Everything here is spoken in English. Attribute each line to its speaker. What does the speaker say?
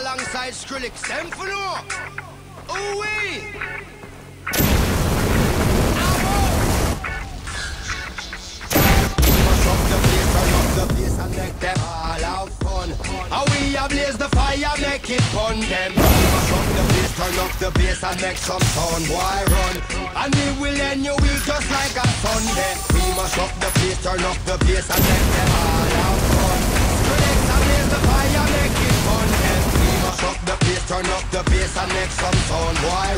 Speaker 1: alongside Skrillex. Them for no. Ooh wee. Mash up the place, turn up the bass and make them all have fun. How we ablaze the fire, make it fun. Them mash up the place, turn up the bass and make some sound. Why run? And we will end your week just like a Sunday. We mash up the place, turn up the bass and make them all make some sound. Why?